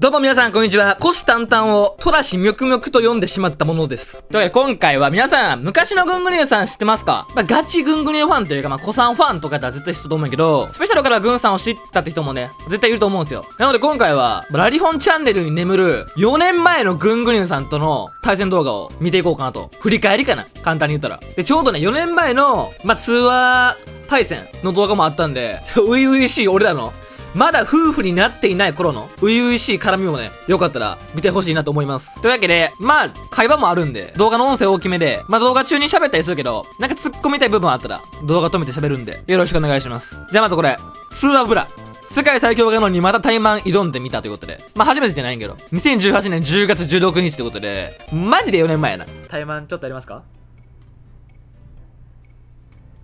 どうも皆さん、こんにちは。虎視眈々を、トラシミョクミョクと読んでしまったものです。というわけで、今回は皆さん、昔のグングニューさん知ってますか？まあ、ガチグングニューファンというか、まあ、子さんファンとかだ絶対知ってると思うんやけど、スペシャルからグンさんを知ったって人もね、絶対いると思うんですよ。なので今回は、ラリホンチャンネルに眠る、4年前のグングニューさんとの対戦動画を見ていこうかなと。振り返りかな？簡単に言ったら。で、ちょうどね、4年前の、まあ、通話対戦の動画もあったんで、初々しい俺らの、まだ夫婦になっていない頃の初々しい絡みもね、よかったら見てほしいなと思います。というわけで、まあ、会話もあるんで、動画の音声大きめで、まあ動画中に喋ったりするけど、なんか突っ込みたい部分あったら、動画止めて喋るんで、よろしくお願いします。じゃあまずこれ、通話ブラ。世界最強ガノンにまた対マン挑んでみたということで。まあ初めてじゃないんけど。2018年10月16日ということで、マジで4年前やな。対マンちょっとやりますか？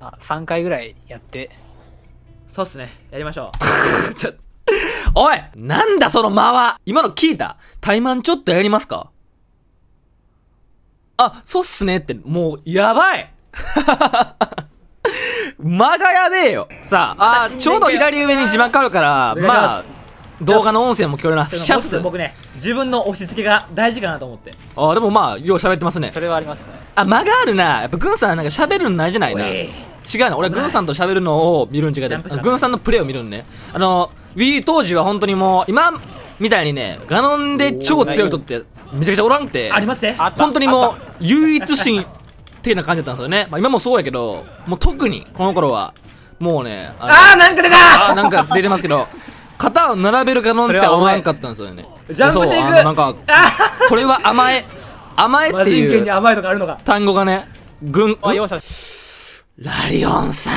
あ3回ぐらいやってそうっすね。やりましょう。ちょ、おいなんだその間は。今の聞いた？怠慢ちょっとやりますか？あ、そうっすね。って、もう、やばい。間がやべえよ。さあ、あーちょうど左上に字幕あるから、まあ、動画の音声も聞こえるな。シャス。僕ね自分の押し付けが大事かなと思って。あーでもまあ、よう喋ってますね。そ。れはありますね。あ、間があるな。やっぱ、グンさんなんか喋るのないじゃないな。違うの俺はグンさんと喋るのを見るん違うジャンプしたグンさんのプレーを見るんねあの Wii 当時は本当にもう今みたいにねガノンで超強い人ってめちゃくちゃおらんくてありますね。本当にもう唯一心っていな感じだったんですよね、まあ、今もそうやけどもう特にこの頃はもうねあのあーなんか出たあーなんか出てますけど型を並べるガノンっておらんかったんですよね。ジャンプしていく。なんかあそれは甘え甘えーっていう。単語がね軍ラリオンさん。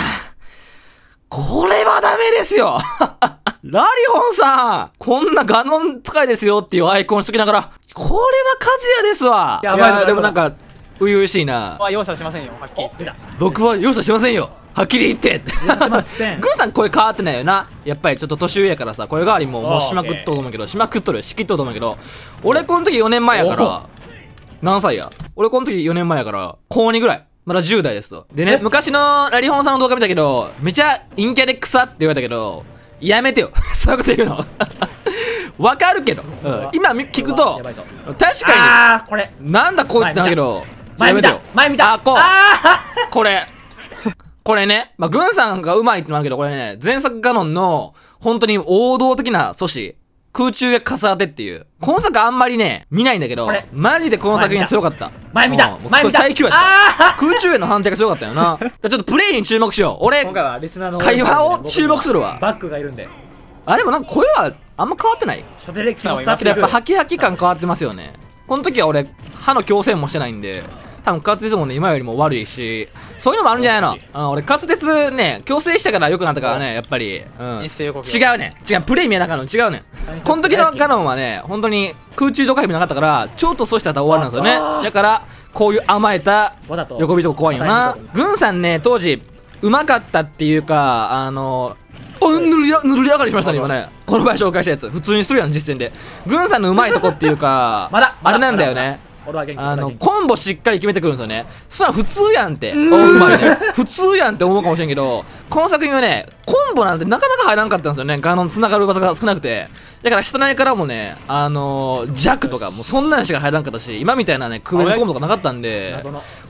これはダメですよ。ラリオンさんこんなガノン使いですよっていうアイコンしときながら、これはカズヤですわ。いや、でもなんか、初々しいな。は容赦しませんよはっきり。お出た。僕は容赦しませんよ。はっきり言って。グーさん声変わってないよな。やっぱりちょっと年上やからさ、声変わりももうしまくっとると思うけど、しまくっとるよ。しきっとると思うけど、俺この時4年前やから、何歳や？俺この時4年前やから、高2ぐらい。まだ10代ですと。でねえ、昔のラリホンさんの動画見たけど、めちゃ陰キャで草って言われたけど、やめてよ。そういうこと言うの。わかるけど、うん。今み聞くとやばいと、確かああこれ。に、なんだこいつってなるけど、前見た。前見た。あこう。あ これ、これね、まあ、グンさんがうまいってのもあるけど、これね、前作ガノンの、本当に王道的な阻止、空中へカス当てっていう。今作あんまりね、見ないんだけどこれ、マジでこの作品強かった。前見た。前見た。最強やった。あ空中への判定が強かったよな。ちょっとプレイに注目しよう。俺ー今、回はリスナーの会話を注目するわ。バックがいるんで。あ、でもなんか声はあんま変わってない。初手で気を伝っていくけどやっぱハキハキ感変わってますよね。この時は俺、歯の矯正もしてないんで、多分滑舌もね、今よりも悪いし、そういうのもあるんじゃないの、うん、俺滑舌ね、矯正したから良くなったからね、やっぱり。うん。違うねん違う、プレイ見えなあかんの違うねん。この時のガノンはね、本当に空中ドカヘビなかったから、ちょっと阻止したら終わりなんですよね。だから、こういう甘えた横ビとこ怖いよな。グンさんね、当時、うまかったっていうか、あの、おぬるや、ぬるり上がりしましたね、今ね。この前紹介したやつ。普通にするやん、実践で。グンさんのうまいとこっていうか、まだあれなんだよね。俺は元気あの、コンボしっかり決めてくるんですよね。そしたら普通やんって。おうまいね。普通やんって思うかもしれんけど、この作品はね、コンボなんてなかなか入らんかったんですよね。ガノン繋がる技が少なくて。だから下内からもね、あのー、弱とかもうそんなんしか入らんかったし、今みたいなね、クールコンボとかなかったんで、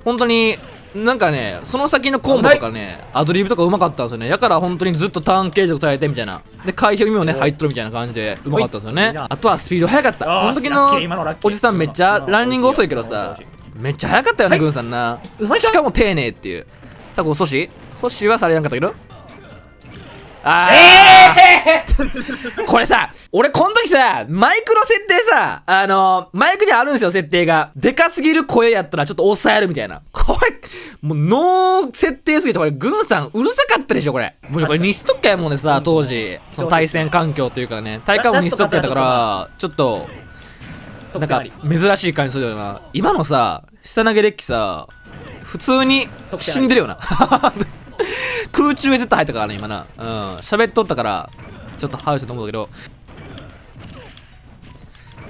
本当になんかねその先のコンボとかねアドリブとかうまかったんですよね。だから本当にずっとターン継続されてみたいな。で回避もね入っとるみたいな感じでうまかったんですよね。あとはスピード速かった。この時のおじさんめっちゃランニング遅いけどさめっちゃ速かったよねはい。さんな。しかも丁寧っていう。さあこう阻止阻止はされなかったけどあーえ これさ、俺この時さ、マイクの設定さ、あのマイクにあるんですよ、設定が。でかすぎる声やったらちょっと抑えるみたいな。これ、もうノー設定すぎて、これ、グンさんうるさかったでしょ、これ。もうこれ西特化やもんねさ、当時。その対戦環境というかね、大会も西特化やったから、ちょっと、ーなんか珍しい感じするよな。今のさ、下投げデッキさ、普通に死んでるよな。空中へずっと入ったからね、今な。うん。喋っとったから、ちょっとハウスと思うんだけど。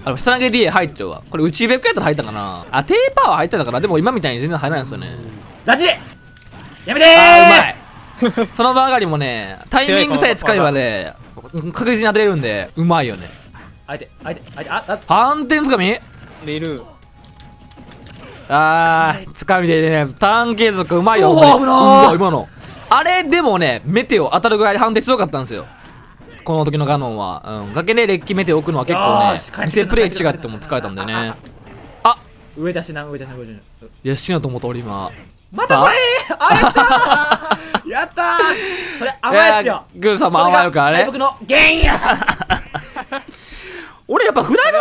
あの、下投げ DA 入ってるわ。これ内ベックやったら入ったかなあ、テーパーは入ってたから、でも今みたいに全然入らないんですよね。ラジでやめてーあー、うまい その場上がりもね、タイミングさえ使えばね、確実に当てれるんで、うまいよね。相手、相手、相手、あ、あ、反転つかみ？レルあー、つかみでね、ターン継続うまいよ、ほんまに危なーうわ今の。あれ、でもね、メテオ当たるぐらい判定強かったんですよ。この時のガノンは。うん。崖でレッキメテオ置くのは結構ね、偽プレイ違っても使えたんでね。あ上出しな、上出しな、上出しな。いや、死のと思った俺今。またこれあ、やったーやったーそれ甘いやつよ グーさんも甘いのかあれ？僕の原因や 俺やっぱフラグ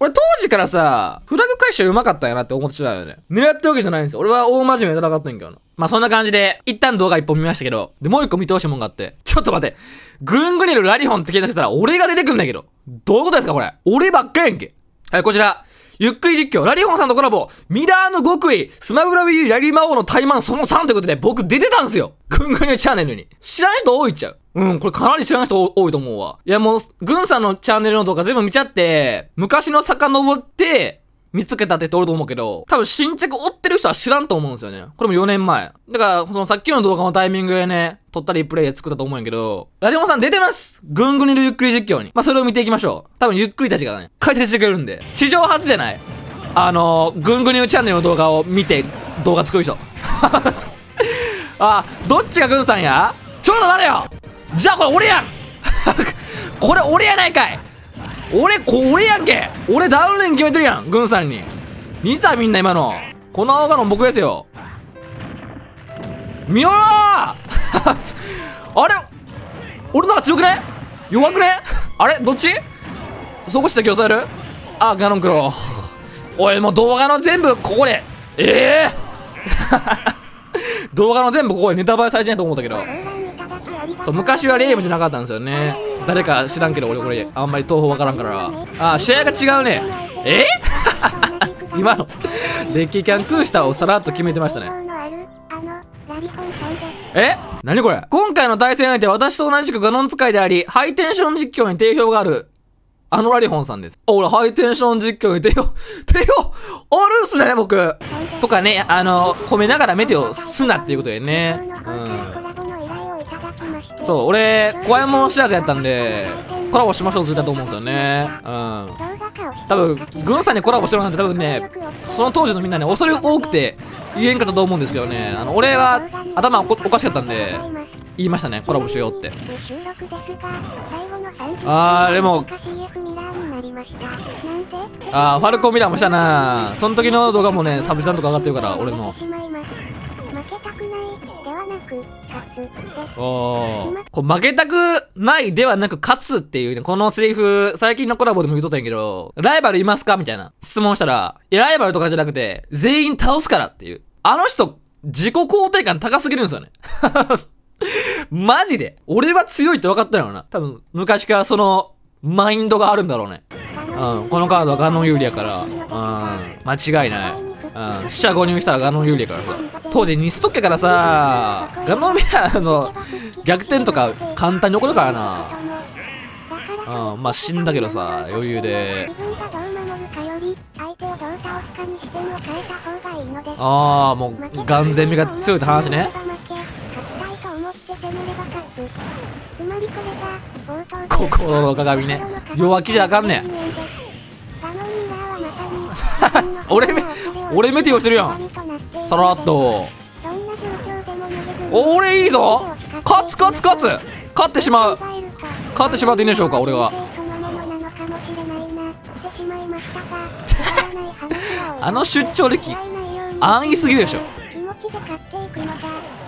俺当時からさ、フラグ回収うまかったんやなって思ってしまうよね。狙ってるわけじゃないんですよ。俺は大真面目に戦ったんやけどな。まあそんな感じで、一旦動画一本見ましたけど、で、もう一個見てほしいもんがあって、ちょっと待って、グングニルラリホンって検索したら俺が出てくんだけど、どういうことですかこれ。俺ばっかやんけ。はい、こちら。ゆっくり実況、ラリホンさんとコラボ、ミラーの極意、スマブラ Wii U ラリ魔王の怠慢その3ということで、僕出てたんですよ。グングニルチャンネルに。知らん人多いっちゃう。うん、これかなり知らん人多いと思うわ。いやもう、グンさんのチャンネルの動画全部見ちゃって、昔の遡って、見つけたって人おると思うけど、多分新着追ってる人は知らんと思うんですよね。これも4年前。だから、そのさっきの動画のタイミングでね、撮ったりプレイで作ったと思うんやけど、ラリオンさん出てますぐんぐにのゆっくり実況に。まあ、それを見ていきましょう。多分ゆっくりたちがね、解説してくれるんで。史上初じゃないあのー、ぐんぐにのチャンネルの動画を見て、動画作る人。あ、どっちがぐんさんや？ちょっと待てよじゃあこれ俺やん これ俺やないかい俺、こ俺やんけ俺ダウンレン決めてるやん、軍さんに。見たみんな今の。この青ガノン僕ですよ。見よら あれ俺の方が強くね？弱くね？あれどっち？そこ下気を抑える？あ、ガノンクロおい、もう動画の全部ここで。ええ動画の全部ここでネタバレされてないと思ったけど。そう昔はレームじゃなかったんですよね誰か知らんけど俺これあんまり東方わからんからああ試合が違うねえ？今のデッキキャンクースターをさらっと決めてましたねえ？何これ？今回の対戦相手は私と同じくガノン使いでありハイテンション実況に定評があるあのラリホンさんです。俺、ハイテンション実況に定評、定評、あるんすね、僕。とかね、あの、褒めながらメテオすなっていうことでね。うん。そう、俺、怖いもん知らずやったんで、コラボしましょうって言ったと思うんですよね。うん。多分、軍さんにコラボしてるなんて多分ね、その当時のみんなね、恐れ多くて言えんかったと思うんですけどね。あの、俺は頭おかしかったんで、言いましたね、コラボしようって。あー、でも、あー、ファルコンミラーもしたなその時の動画もね、サブチャンとか上がってるから、俺の。おーこう負けたくないではなく勝つっていうね、このセリフ、最近のコラボでも言うとったんやけど、ライバルいますかみたいな質問したら、いや、ライバルとかじゃなくて、全員倒すからっていう。あの人、自己肯定感高すぎるんですよね。マジで俺は強いって分かったよな。多分、昔からその、マインドがあるんだろうね。うん、このカードはガノン有利やから、うん、間違いない。うん、死者誤入したらガノン有利やからさ。当時ニストッケからさ、ガノンミラーの逆転とか簡単に起こるからな。うん、まあ死んだけどさ、余裕で。ああ、もう、眼前味が強いって話ね。心の鏡ね。弱気じゃあかんねん。俺め、俺メテオしてるやん。さらっと。俺いいぞ勝つ勝つ勝つ勝ってしまう勝ってしまっていいんでしょうか俺は。あの出張歴、安易すぎるでしょ。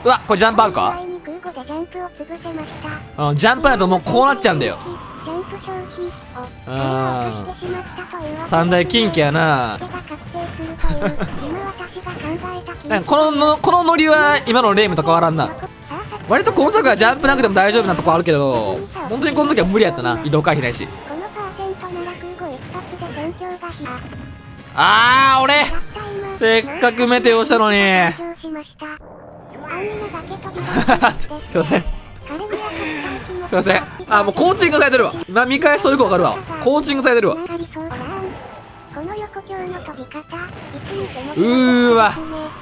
うわ、これジャンプあるか？うん、ジャンプだともうこうなっちゃうんだよ。うん。三大近畿やな。なんかこのの、このノリは今のレームと変わらんな。割と今作はジャンプなくても大丈夫なとこあるけど、本当にこの時は無理やったな。移動回避ないし。あー、俺せっかくメテオしたのに。すいません。すいません。あ、もうコーチングされてるわ。今見返すとよくわかるわ。コーチングされてるわ。うーわ。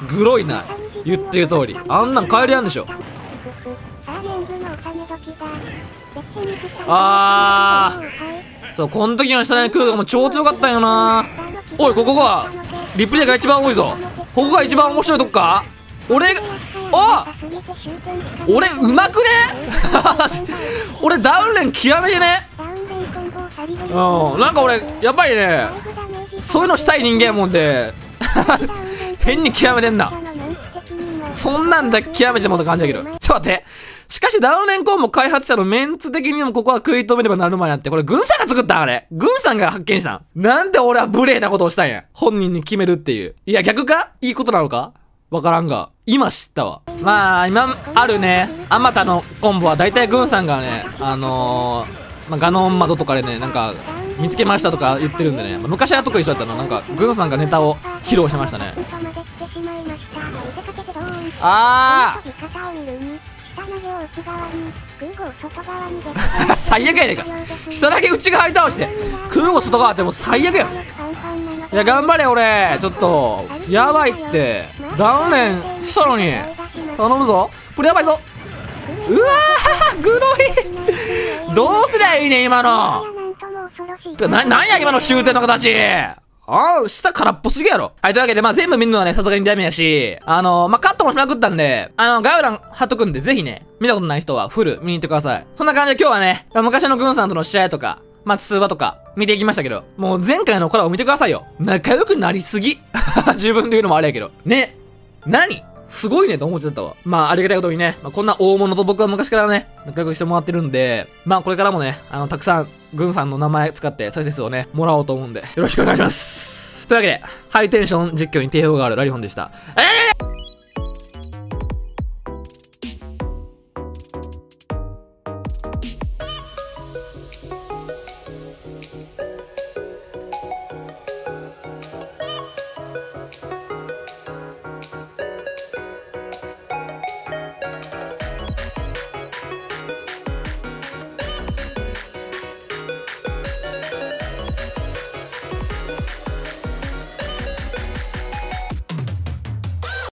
グロいな。言ってる通り。あんなん帰りやんでしょ。あーそうこの時の下根空がも超強かったんよなおいここがリプレイが一番多いぞここが一番面白いとこか俺があ俺うまくね？俺ダウンレン極めてねうんなんか俺やっぱりねそういうのしたい人間もんで 変に極めてんな。そんなんだ極めてもって感じだけど。ちょっと待って。しかしダウンレンコンも開発者のメンツ的にもここは食い止めればなるまいなって。これ軍さんが作ったあれ。軍さんが発見したん。なんで俺は無礼なことをしたんや。本人に決めるっていう。いや逆か？いいことなのか？わからんが。今知ったわ。まあ今あるね。あまたのコンボは大体軍さんがねあのー、まあ、ガノン窓とかでねなんか見つけましたとか言ってるんでね、まあ、昔は特にそうだったのなんか軍さんがネタを披露してましたね。ああ 最悪やねんか。下だけ内側に倒して。空を外側ってもう最悪や。んいや頑張れ俺。ちょっとやばいって。ダウンレンしたのに。頼むぞ。これやばいぞ。うわーグロい。どうすりゃいいね今の。な、なんや今の終点の形ああ、下空っぽすぎやろ。はい、というわけで、まあ全部見るのはね、さすがにダメやし、あのー、まあカットもしまくったんで、あの、概要欄貼っとくんで、ぜひね、見たことない人はフル見に行ってください。そんな感じで今日はね、昔の軍さんとの試合とか、まあ通話とか、見ていきましたけど、もう前回のコラボ見てくださいよ。仲良くなりすぎ。自分で言うのもあれやけど。ね。何すごいねと思っちゃったわ。まあ、ありがたいことにね、まあ、こんな大物と僕は昔からね、仲良くしてもらってるんで、まあ、これからもね、あの、たくさん、軍さんの名前使って再生数をね、もらおうと思うんで、よろしくお願いします。というわけで、ハイテンション実況に定評があるラリホンでした。えー